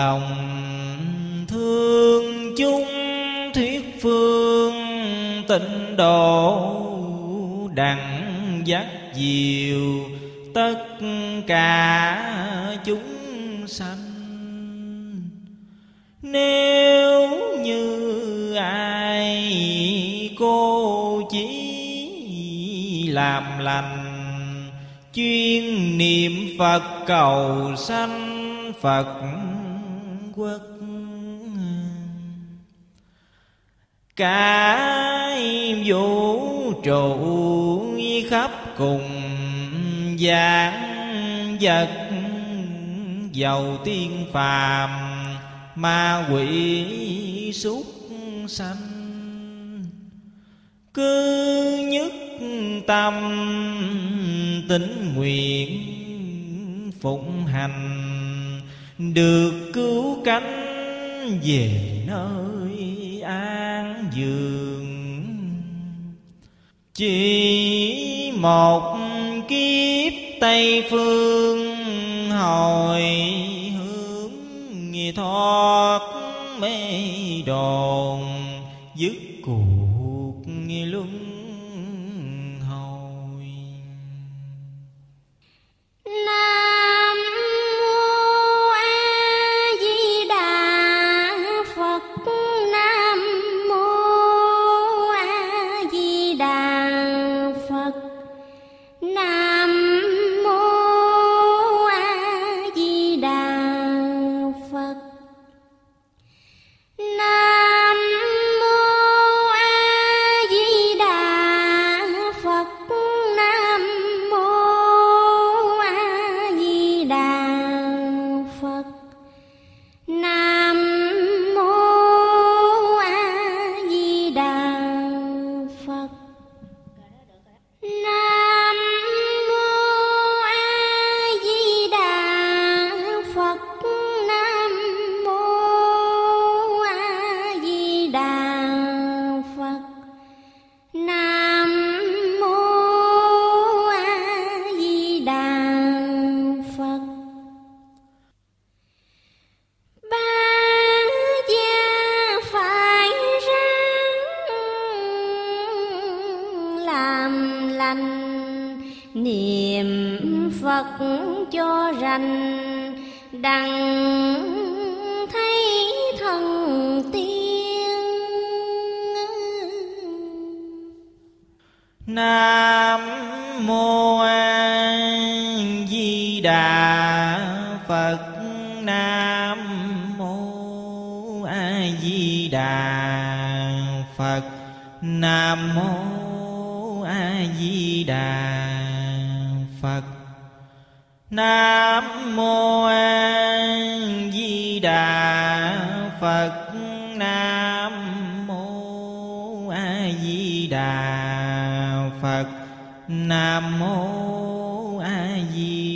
lòng thương chung thuyết phương tịnh độ đặng dắt diệu, tất cả chúng sanh. Nếu như ai cô chỉ làm lành, chuyên niệm phật cầu sanh phật quốc. Cái vũ trụ khắp cùng giảng vật, giàu tiên phàm ma quỷ súc sanh. Cứ nhất tâm tín nguyện phụng hành được cứu cánh về nơi an dương chỉ một kiếp tây phương hồi hướng thoát mê đồn, dứt cuộc luân hồi. Nam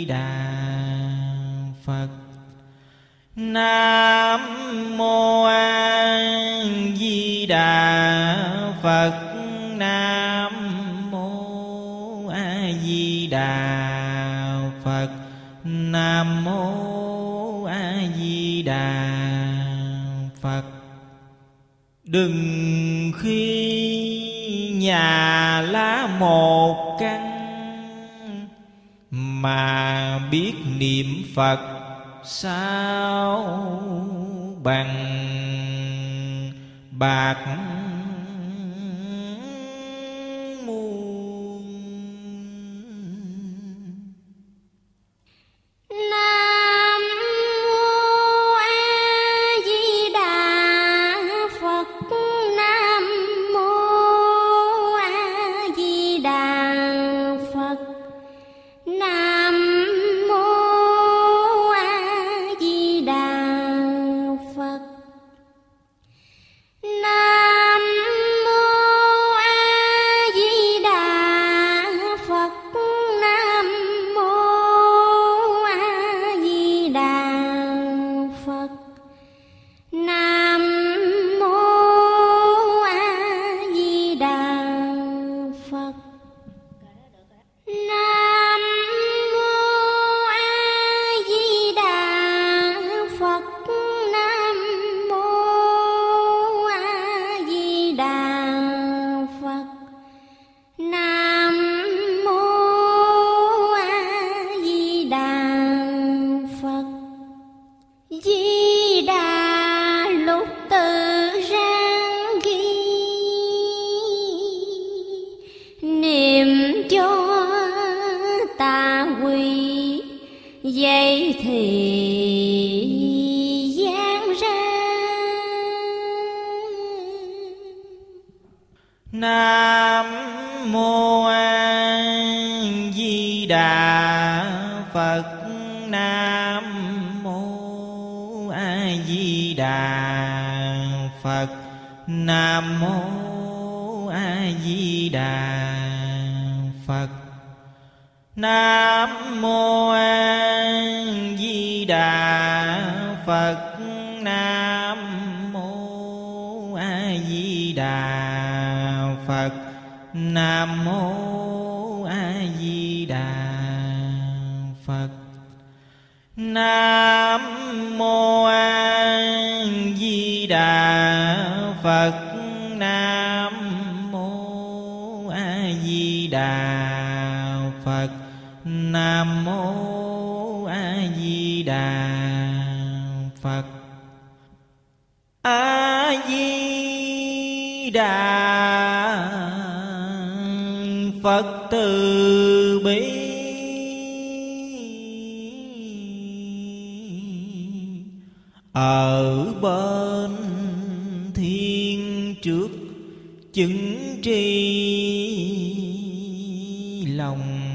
đà phật. Nam mô a di đà phật. Nam mô a di đà phật. Nam mô a di đà phật. Đừng khi nhà lá một mà biết niệm phật sao bằng bạc chứng tri lòng.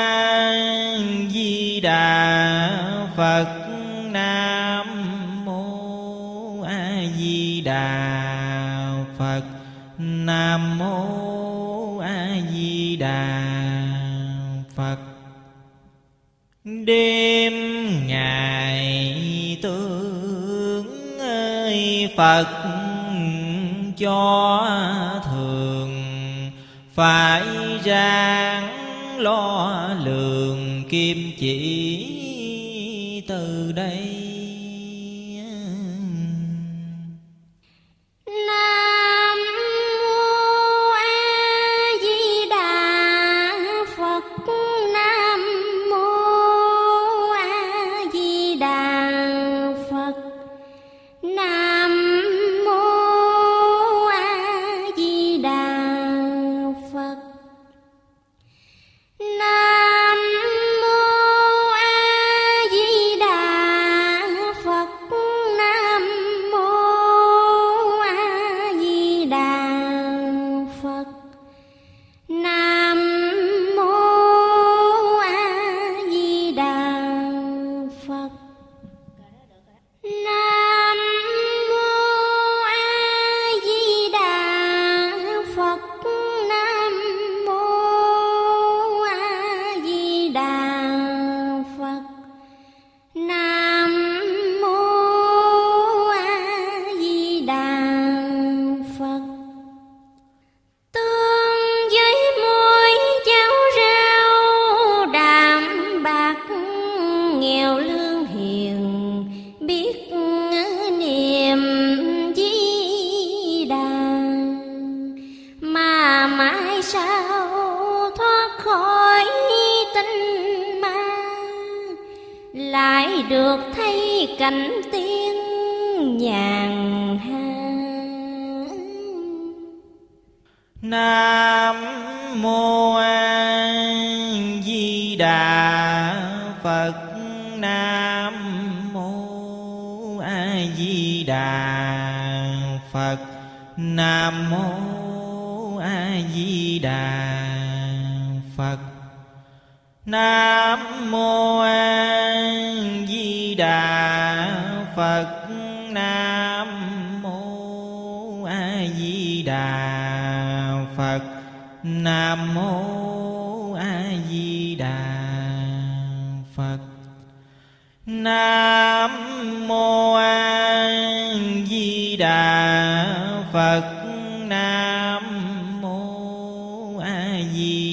phật nam mô a di đà phật nam mô a di đà phật. Đêm ngày tướng ơi, phật cho thường. Phải ráng lo lường kim chỉ từ đây.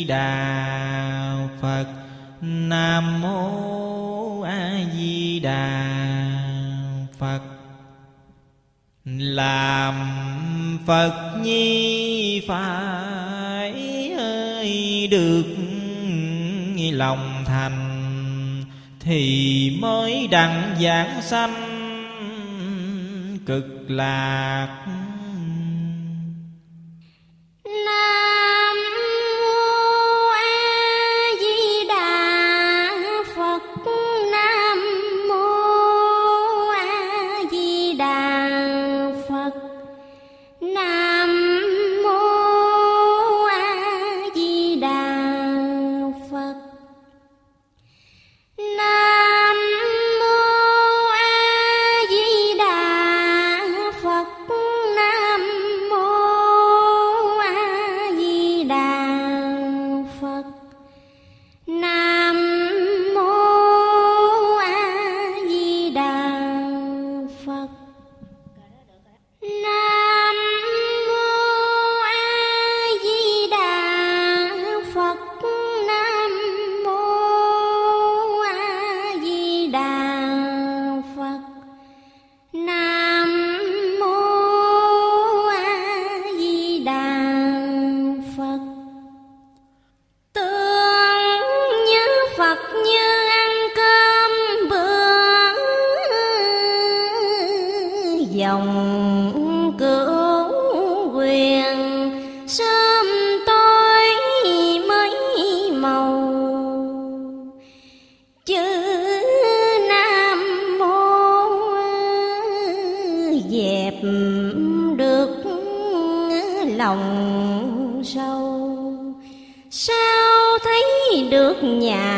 Đà Phật. Nam Mô A Di Đà Phật. Làm Phật nhi phải ơi, được lòng thành thì mới đặng giảng sanh. Cực lạc cứu quyền. Sớm tối mấy màu. Chữ nam mô dẹp được lòng sâu. Sao thấy được nhà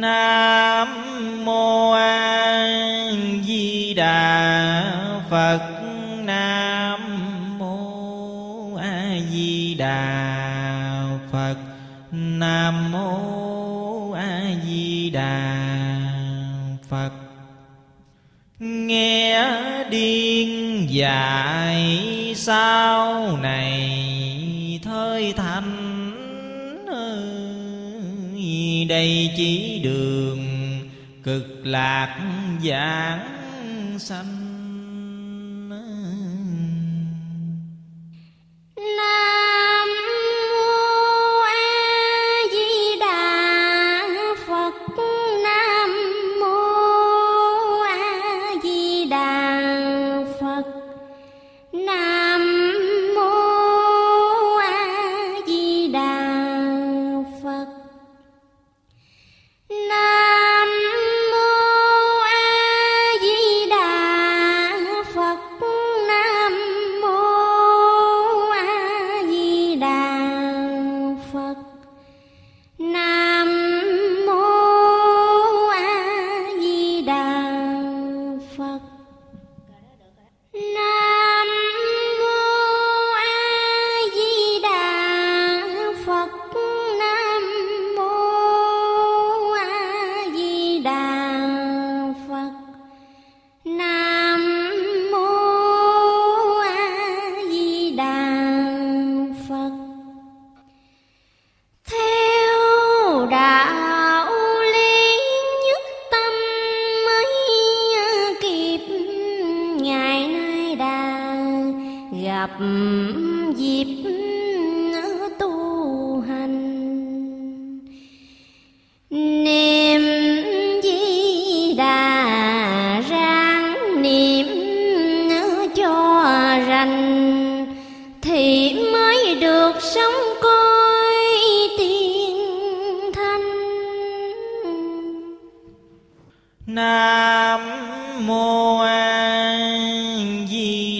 nam mô a di đà phật. Nam mô a di đà phật. Nam mô a di đà phật. Nghe điên dạy sau này thơi thanh đây chỉ đường cực lạc giảng sanh.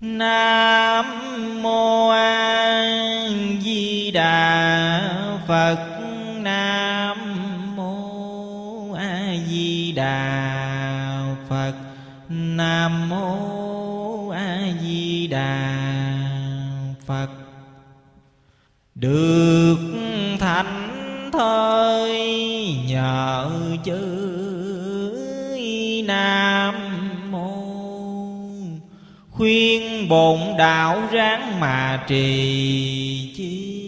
Nam mô A Di Đà Phật. Nam mô A Di Đà Phật. Nam mô A Di Đà Phật. Được thành thời nhờ chữ Nam mô khuyên bổn đạo ráng mà trì chi.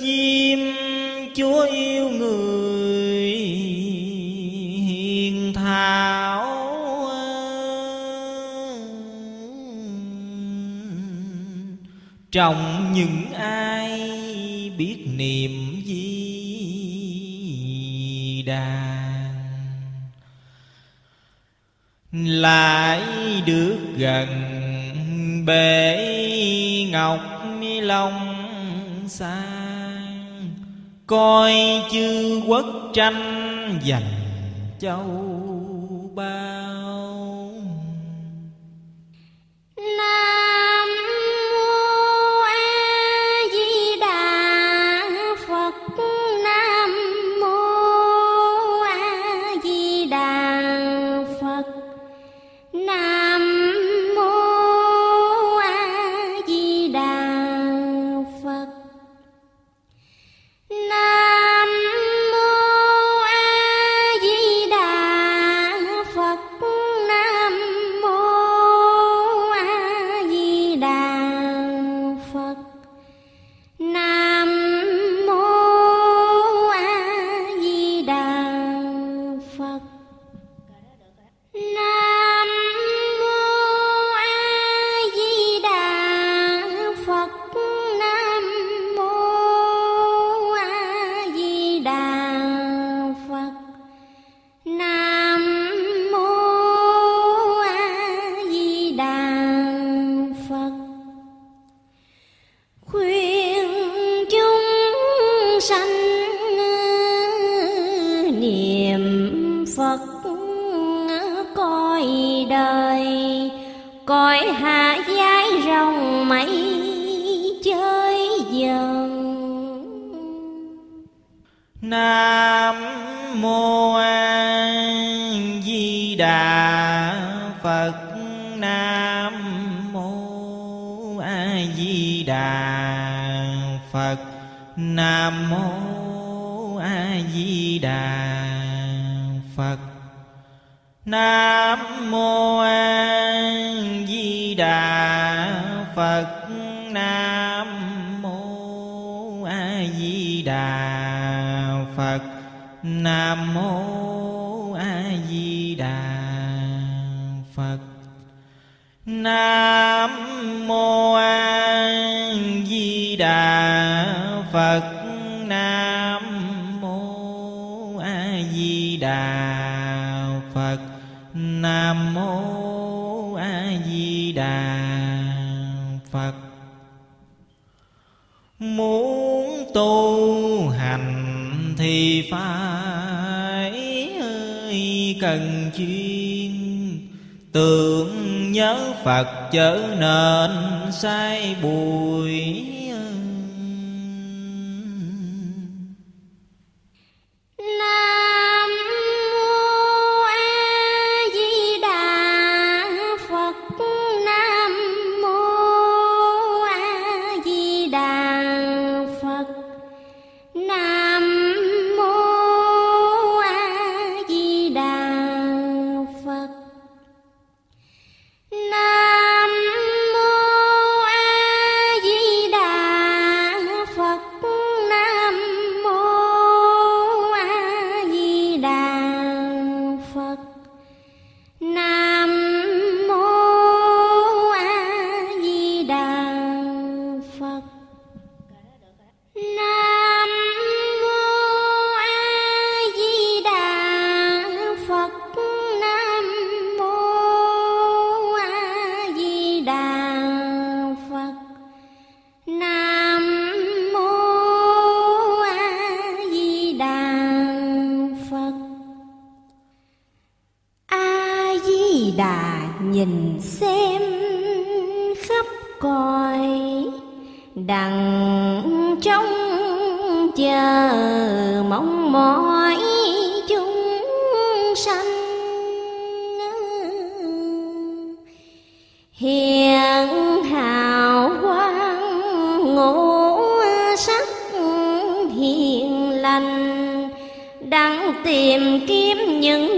chim, chúa yêu người hiền thảo. Trọng những ai biết niềm di đà, lại được gần bể ngọc long xa coi chư quốc tranh giành châu ba. Đà Phật. Muốn tu hành thì phải cần chuyên Tưởng nhớ Phật trở nên sai bụi hiện hào quang ngũ sắc hiền lành đang tìm kiếm những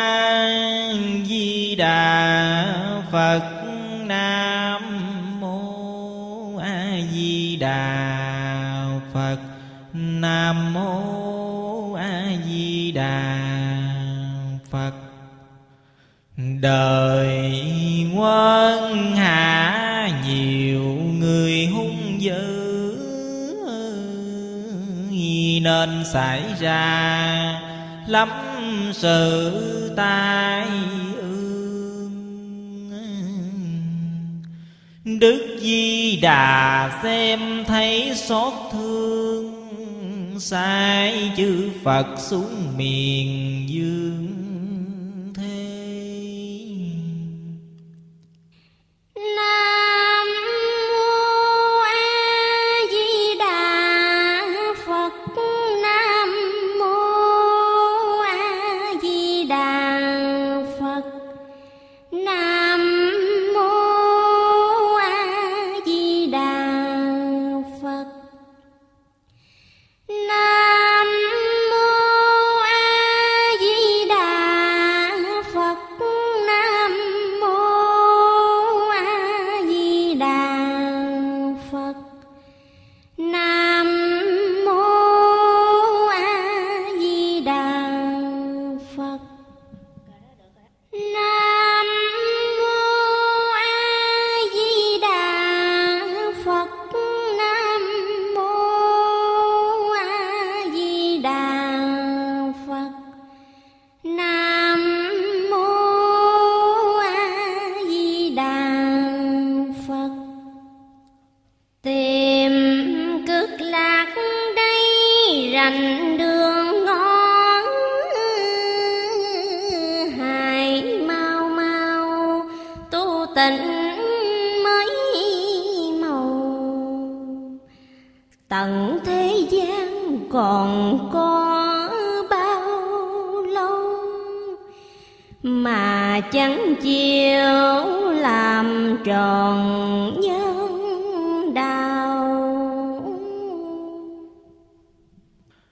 phật nam mô a di đà phật nam mô a di đà phật. Đời quân hạ nhiều người hung dữ, nên xảy ra lắm sự tai đức di đà xem thấy xót thương sai chư phật xuống miền dương.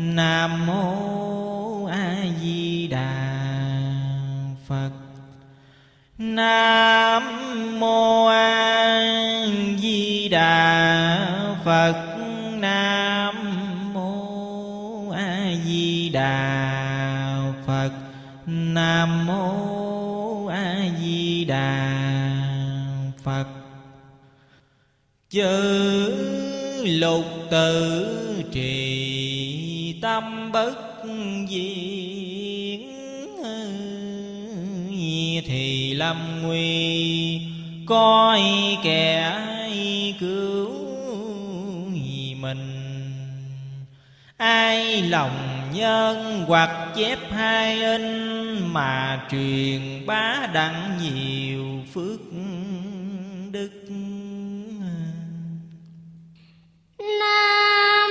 Nam mô A Di Đà Phật. Nam mô A Di Đà Phật. Nam mô A Di Đà Phật. Nam mô A Di Đà Phật. Chữ lục tự trì tâm bất diễn. Thì lâm nguy coi kẻ cứu mình. Ai lòng nhân hoặc chép hai in mà truyền bá đặng nhiều phước đức. Nam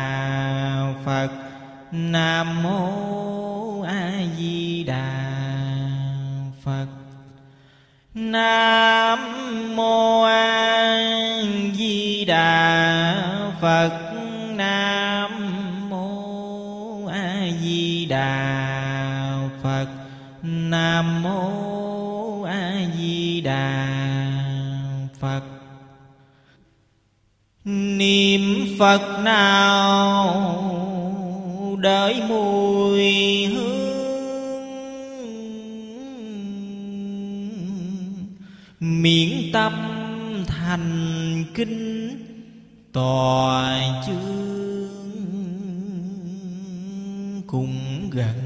Phật. Nam mô A Di Đà Phật. Nam mô A Di Đà Phật. Nam mô A Di Đà Phật. Nam mô A Di Đà Phật. Niệm Phật nào đợi mùi hương. Miệng tâm thành kinh tòa chương cùng gần.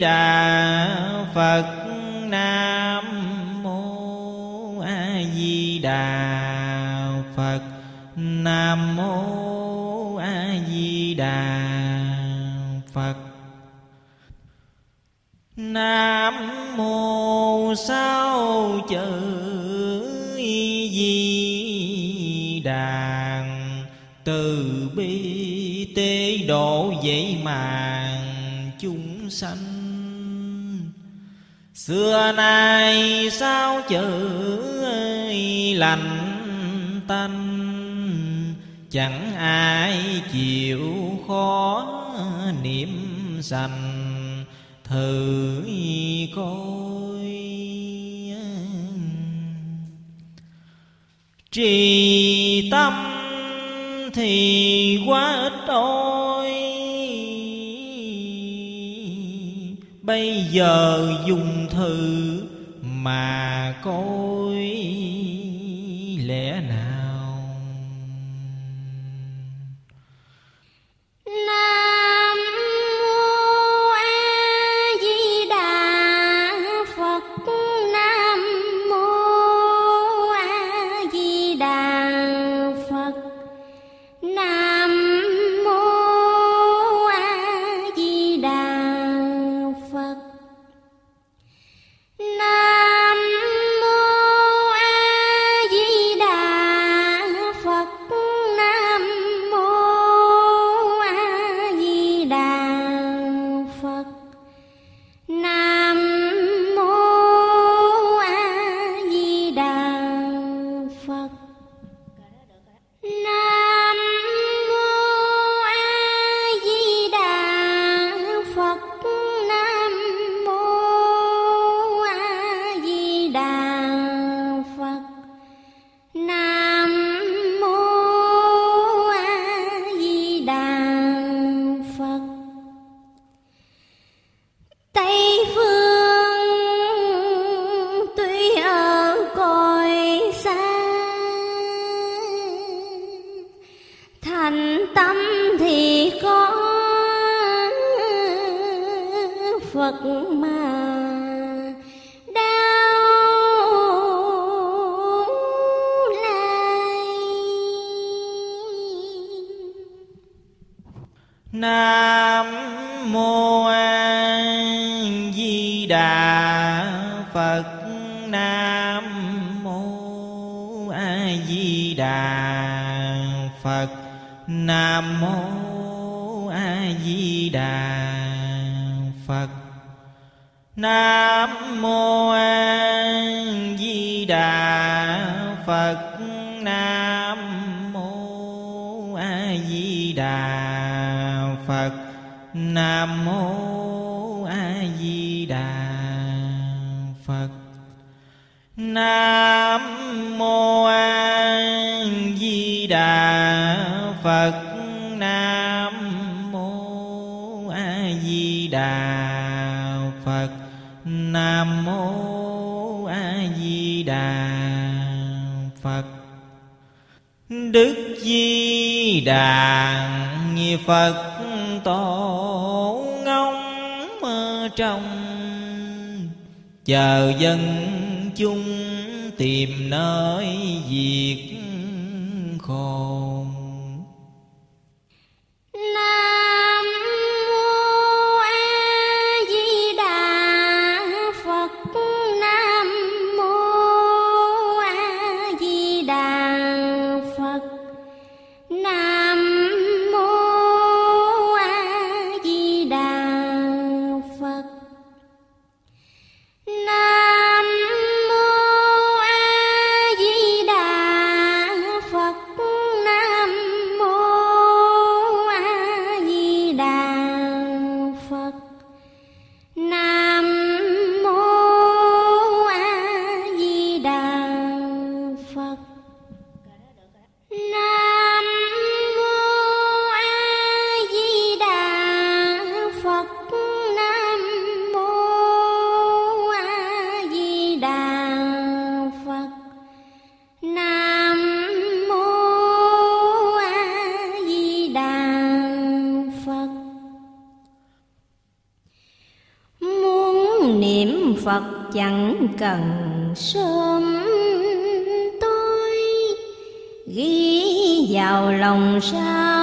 Đà Phật Nam Mô A Di Đà Phật Nam Mô A Di Đà Phật Nam Mô Sao Chữ Di Đà Từ bi tế độ dễ màng chúng sanh xưa nay sao chữ lành tanh? Chẳng ai chịu khó niệm sanh. Thử coi. Trì tâm thì quá ít ôi. bây giờ dùng thử mà coi. phật nam mô a di đà phật nam mô a di đà phật đức di đà như phật tổ ngông mơ trong chờ dân chung tìm nơi diệt khổ cần sớm tôi ghi vào lòng sao?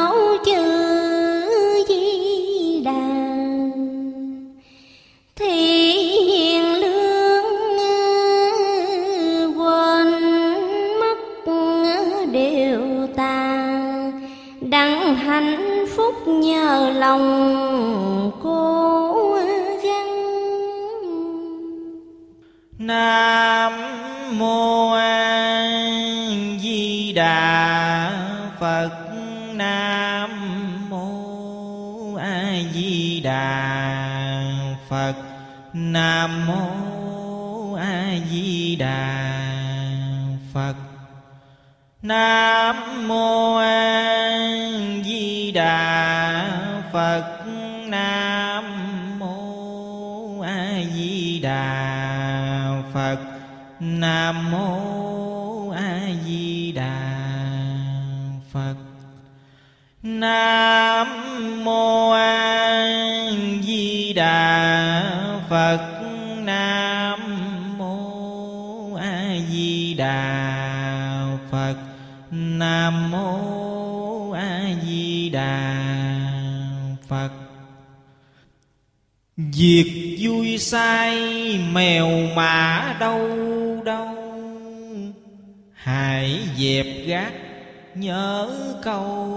mèo mã đâu đâu. Hãy dẹp gác nhớ câu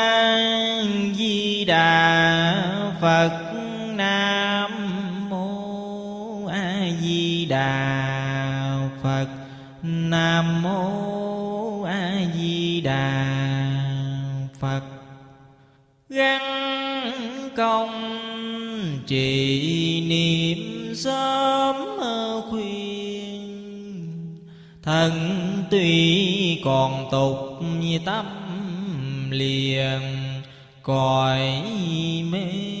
Phật Nam Mô A Di Đà Phật Nam Mô A Di Đà Phật. Gắn công trì niệm sớm khuyên Thần tuy còn tục như tâm liền, cõi mê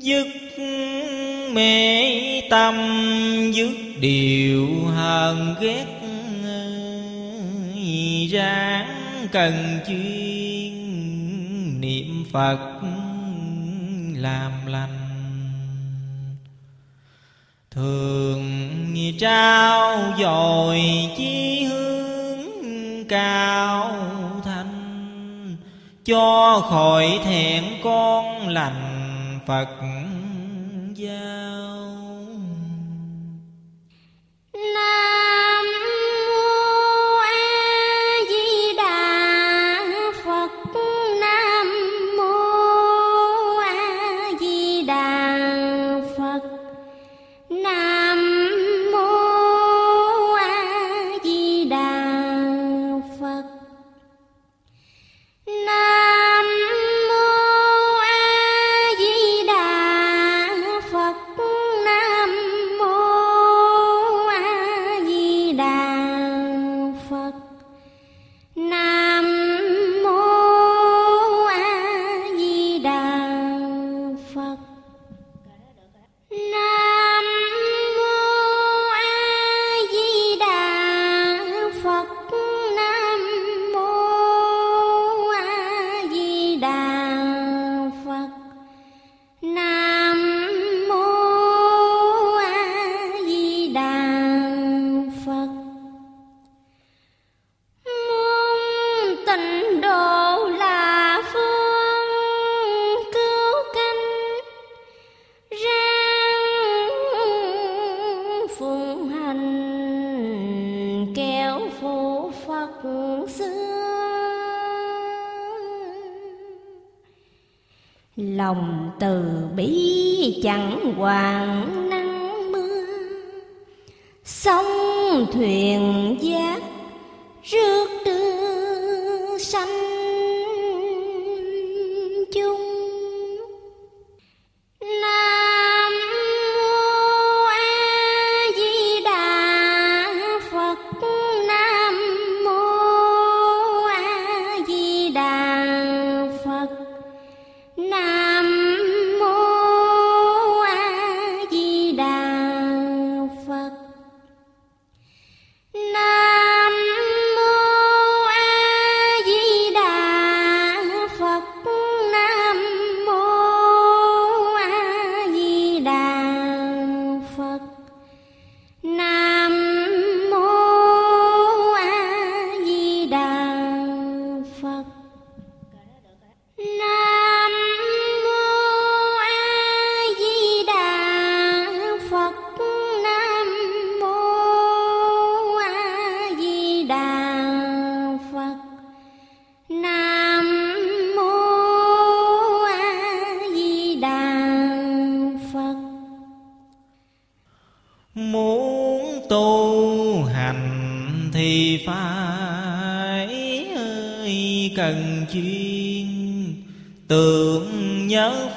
dứt mê tâm, dứt điều hờn ghét, ráng cần chuyên niệm phật làm lành. Thường trao dồi chi hướng cao thanh cho khỏi thẹn con lành Phật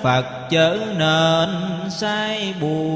phật chớ nên sai buồn.